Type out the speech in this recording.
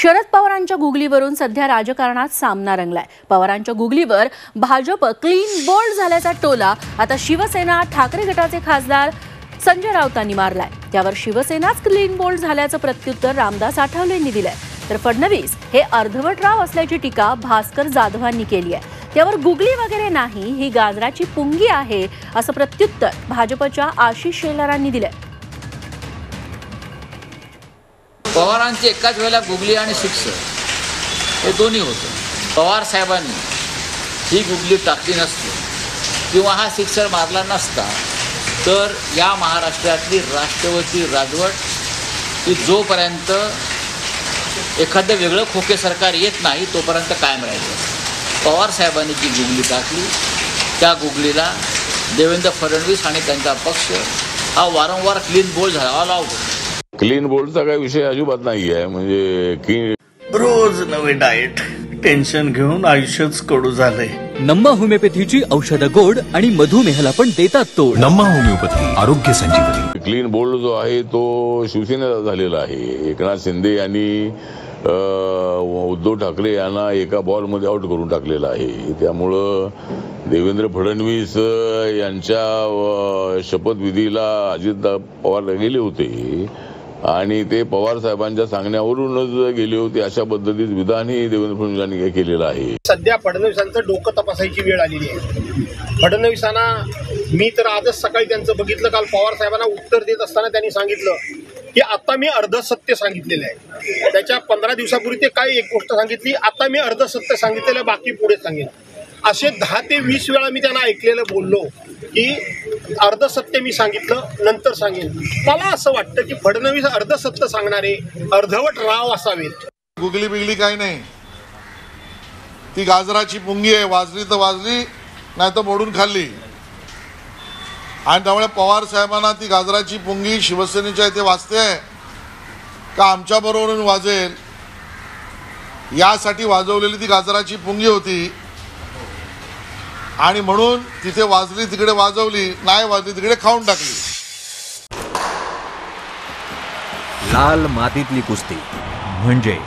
शरद पवारांच्या गुगलीवरून सध्या राजकारणात सामना रंगलाय. पवारांच्या गुगलीवर भाजप क्लीन बोल्ड झाल्याचा टोला आता शिवसेना ठाकरे गटाचे खासदार संजय राऊतांनी मारलाय. त्यावर शिवसेनाच क्लीन बोल्ड झाल्याचं प्रत्युत्तर रामदास आठवलेंनी दिलंय. तर फडणवीस हे अर्धवट राव असल्याची टीका भास्कर जाधवांनी केली आहे. त्यावर गुगली वगैरे नाही ही गाजराची पुंगी आहे असं प्रत्युत्तर भाजपच्या आशिष शेलारांनी दिलंय. पवारांची एकाच वेळेला गुगली आणि सिक्स. हे दोन्ही होतं. पवार साहेबांनी ही गुगली टाकली नसती. किंवा हा सिक्सर मारला नसता. तर या महाराष्ट्रातली राष्ट्रवादी राजवट ही जोपर्यंत एखादं वेगळं खोके सरकार येत नाही तोपर्यंत कायम राहिलं. पवार साहेबांनी जी गुगली टाकली त्या गुगलीला देवेंद्र फडणवीस आणि त्यांचा पक्ष हा वारंवार क्लीन बोल झाला ऑल आउट क्लीन बोर्डचा काही विषय अजिबात नाही आहे म्हणजे की रोज नवे डाएट टेन्शन घेऊन आयुष्यच कडू झालंय. नम्मा होमिओपॅथीची औषधं गोड आणि मधुमेहाला पण देतात तोड. नम्मा होमिओपॅथी आरोग्य संजीवनी. क्लीन बोर्ड जो आहे तो शिवसेनेचा झालेला आहे. एकनाथ शिंदे यांनी अं, उद्धव ठाकरे यांना एका बॉलमध्ये आउट करून टाकलेला आहे. त्यामुळं देवेंद्र फडणवीस अं, यांच्या अं, शपथविधीला अजित पवार गेले होते. आणि ते पवार साहेबांच्या सांगण्यावरूनच गेले होते अशा पद्धतीत विधानही देवेंद्र फडणवीसांनी केलेलं आहे. सध्या फडणवीसांचं डोकं तपासायची वेळ आलेली आहे. फडणवीसांना मी तर आजच सकाळी त्यांचं बघितलं काल पवार साहेबांना उत्तर देत असताना त्यांनी सांगितलं की आता मी अर्ध सत्य सांगितलेलं आहे. त्याच्या पंधरा दिवसापूर्वी ते काय एक गोष्ट सांगितली आता मी अर्ध सत्य सांगितलेलं बाकी पुढे सांगेन. असे दहा ते वीस वेळा मी त्यांना ऐकलेलं बोललो. की अर्ध सत्य मी सांगितलं नंतर सांगेन. मला असं वाटतं की फडणवीस अर्ध सत्य सांगणारे अर्धवट राव असावेत. गुगली बिगली काही नाही. ती गाजराची पुंगी आहे वाजली तर वाजली नाही तर मोडून खाल्ली. आणि त्यामुळे पवार साहेबांना ती गाजराची पुंगी शिवसेनेच्या इथे वाजते का आमच्या बरोबर वाजेल? यासाठी वाजवलेली ती गाजराची पुंगी होती. आणि म्हणून तिथे वाजली तिकडे वाजवली नाही वाजली तिकडे खाऊन टाकली. लाल मातीतली कुस्ती. म्हणजे